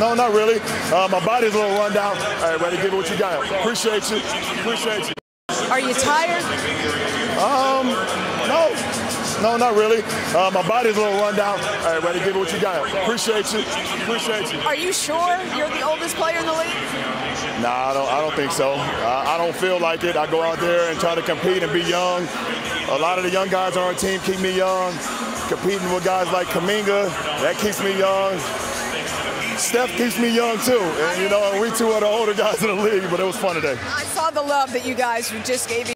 no, not really. Uh, my body's a little run down. All right, ready? Give it what you got. Appreciate you. Appreciate you. Are you tired? Um, no. No, not really. Uh, my body's a little run down. All right, ready? Give it what you got. Appreciate you. Appreciate you. Are you sure you're the oldest player in the league? Nah, I don't. I don't think so. Uh, I don't feel like it. I go out there and try to compete and be young. A lot of the young guys on our team keep me young. Competing with guys like Kuminga, that keeps me young. Steph keeps me young too. And you know, we two are the older guys in the league, but it was fun today. I saw the love that you guys just gave